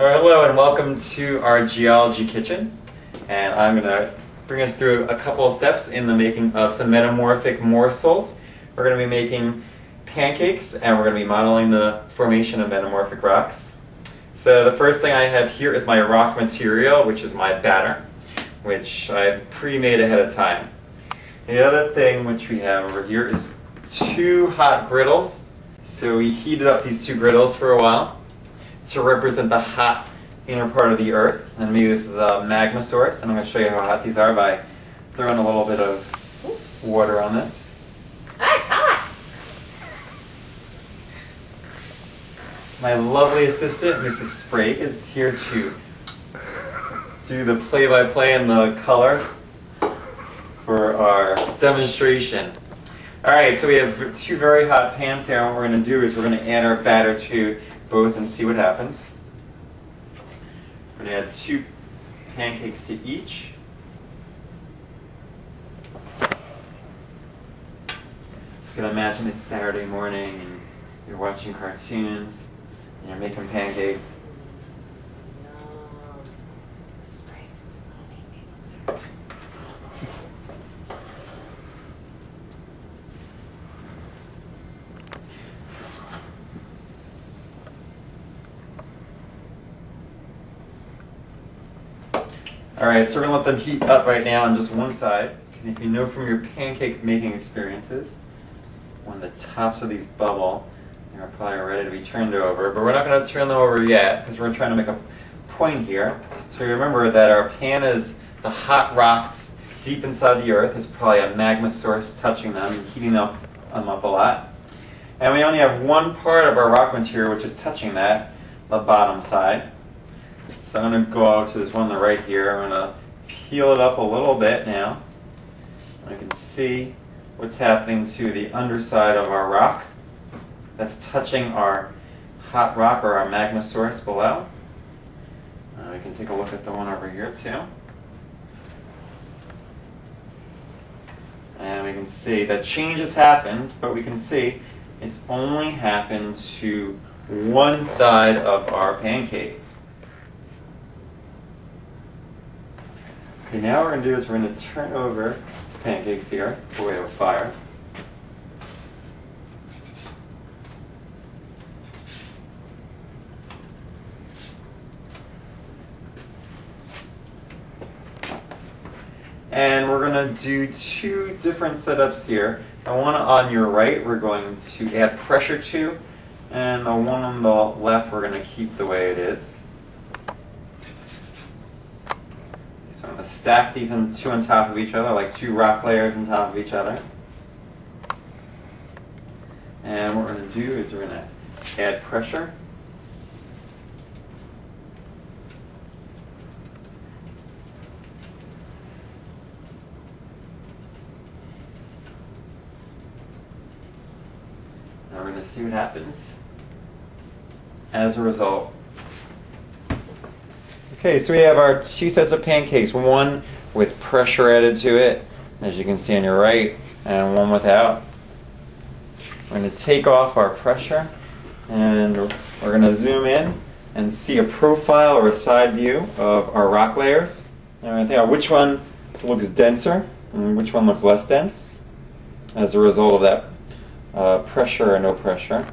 Alright, hello and welcome to our geology kitchen. And I'm going to bring us through a couple of steps in the making of some metamorphic morsels. We're going to be making pancakes and we're going to be modeling the formation of metamorphic rocks. So the first thing I have here is my rock material, which is my batter, which I've pre-made ahead of time. The other thing which we have over here is two hot griddles. So we heated up these two griddles for a while to represent the hot inner part of the earth. And maybe this is a magma source. And I'm going to show you how hot these are by throwing a little bit of water on this. That's hot. My lovely assistant, Mrs. Sprague, is here to do the play-by-play and the color for our demonstration. All right, so we have two very hot pans here. And what we're going to do is we're going to add our batter to both and see what happens. We're going to add two pancakes to each. Just going to imagine it's Saturday morning and you're watching cartoons and you're making pancakes. All right, so we're gonna let them heat up right now on just one side. And if you know from your pancake making experiences, when the tops of these bubble, they're probably ready to be turned over. But we're not gonna turn them over yet because we're trying to make a point here. So remember that our pan is the hot rocks deep inside the earth. There's probably a magma source touching them, and heating up them up a lot. And we only have one part of our rock material which is touching that, the bottom side. So I'm going to go out to this one on the right here. I'm going to peel it up a little bit now. I can see what's happening to the underside of our rock. That's touching our hot rock or our magma source below. Uh, we can take a look at the one over here too. And we can see that change has happened, but we can see it's only happened to one side of our pancake. Okay, now what we're going to do is we're going to turn over pancakes here we have a fire. And we're going to do two different setups here. The one on your right we're going to add pressure to, and the one on the left we're going to keep the way it is. So I'm going stack these on, two on top of each other, like two rock layers on top of each other. And what we're going to do is we're going to add pressure. Now we're going to see what happens as a result. Okay, so we have our two sets of pancakes, one with pressure added to it, as you can see on your right, and one without. We're going to take off our pressure, and we're going to zoom in and see a profile or a side view of our rock layers. And we're going to think out which one looks denser and which one looks less dense as a result of that uh, pressure or no pressure.